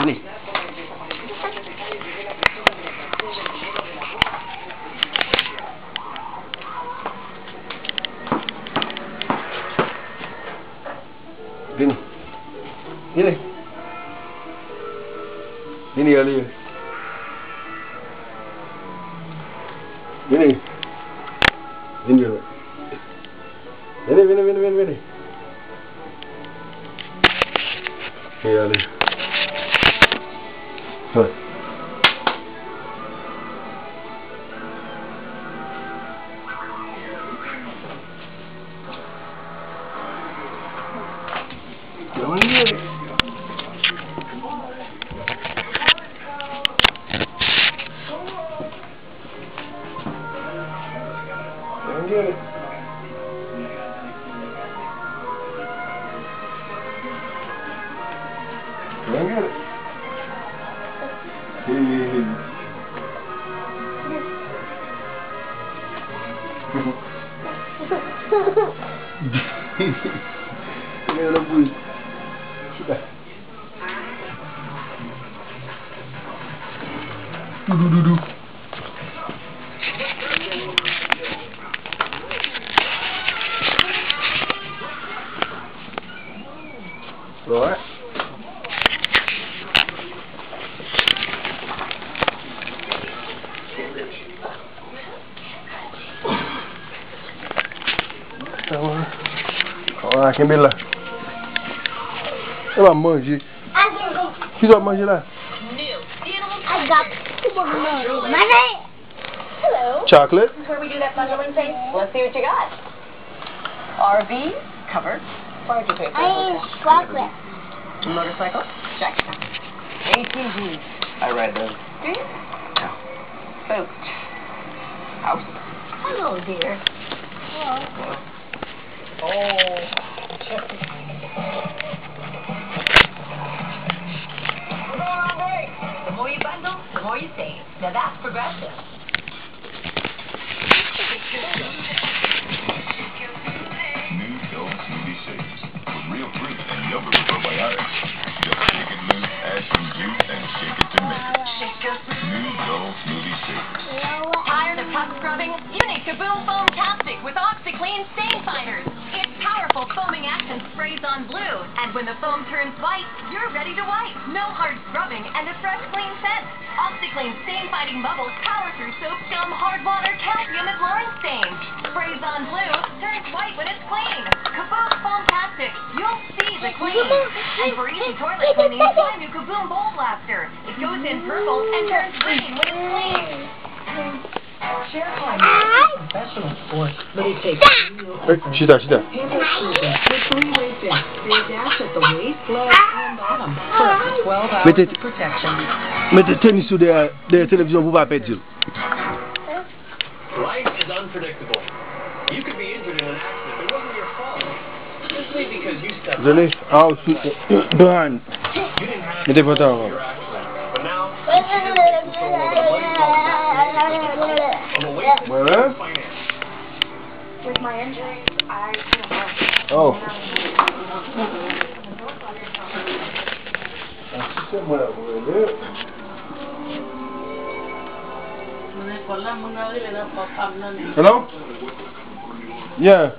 Sini. Sini. Sini. Sini kali ya. Sini. Sini dulu. Sini, sini, sini, sini. Sini kali. Tuh. Jangan dia. Jangan dia. Jangan dia. Hei. Ini lebih sudah. Dudu dudu. Right. Rồi. Tamam. Olha quem bela. Ela manje. Que doit manger là? I got money. Hello. Chocolate? Before we do that bundling thing, let's see what you got. RV, covered. Why would you pay for I it? chocolate. Motorcycle, check. ATV, I read those. do you? Boat. House. Hello, dear. Oh. The more bundle, the. Now that's progressive. New with real fruit and probiotics. Just shake it loose, add some juice, and shake it to make it. New. Tired of scrubbing? Kaboom Foam Tastic with OxiClean Stain Fighters. Powerful foaming action sprays on blue, and when the foam turns white, you're ready to wipe. No hard scrubbing and a fresh, clean scent. OxiClean Stain Fighting Bubbles power through soap scum, hard water, calcium, and chlorine stains. Sprays on blue, turns white when it's clean. Kaboom Foam Tastic. You'll see the clean. And for easy toilet cleaning, try new Kaboom Bowl Blaster. It goes in purple and turns green when it's clean. Hey, sit there, sit there. Pampered children with three-way fit. They adapt at the waist, legs, and bottom for up to 12 hours But it- of protection. Mette tennis sous der, der télévision pour pas perdre. Life is unpredictable. You could be injured in an accident. It wasn't your fault. Simply because you stepped Ah, sous behind. Mettez pas of a wasted Voilà. finance. With my injuries, I can't work. Oh. C'est moi, vous voyez. Hello? Yeah.